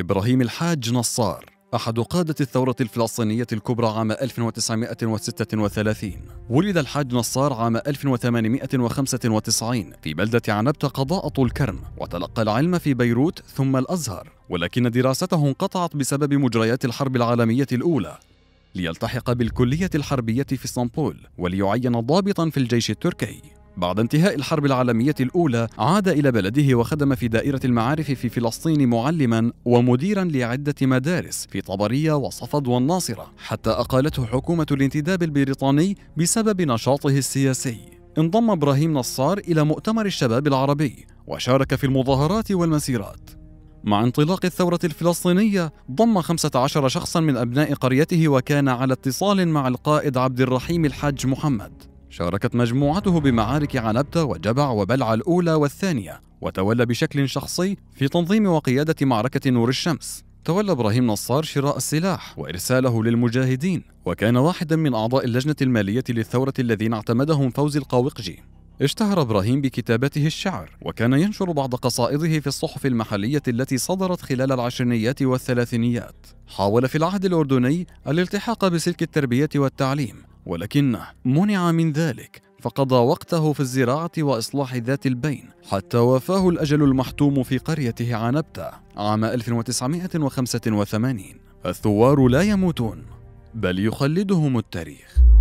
إبراهيم الحاج نصار أحد قادة الثورة الفلسطينية الكبرى عام 1936 ولد الحاج نصار عام 1895 في بلدة عنبتة قضاء طول كرم وتلقى العلم في بيروت ثم الأزهر. ولكن دراسته انقطعت بسبب مجريات الحرب العالمية الأولى. ليلتحق بالكلية الحربية في إسطنبول وليعين ضابطا في الجيش التركي. بعد انتهاء الحرب العالمية الأولى عاد إلى بلده وخدم في دائرة المعارف في فلسطين معلما ومديرا لعدة مدارس في طبرية وصفد والناصرة حتى أقالته حكومة الانتداب البريطاني بسبب نشاطه السياسي. انضم إبراهيم نصار إلى مؤتمر الشباب العربي وشارك في المظاهرات والمسيرات. مع انطلاق الثورة الفلسطينية ضم 15 شخصا من أبناء قريته وكان على اتصال مع القائد عبد الرحيم الحاج محمد. شاركت مجموعته بمعارك عنبتة وجبع وبلعة الأولى والثانية وتولى بشكل شخصي في تنظيم وقيادة معركة نور الشمس. تولى إبراهيم نصار شراء السلاح وإرساله للمجاهدين وكان واحدا من أعضاء اللجنة المالية للثورة الذين اعتمدهم فوزي القاوقجي. اشتهر إبراهيم بكتابته الشعر وكان ينشر بعض قصائده في الصحف المحلية التي صدرت خلال العشرينيات والثلاثينيات. حاول في العهد الأردني الالتحاق بسلك التربية والتعليم ولكنه منع من ذلك. فقضى وقته في الزراعة وإصلاح ذات البين حتى وافاه الأجل المحتوم في قريته عنبتة عام 1985 الثوار لا يموتون بل يخلدهم التاريخ.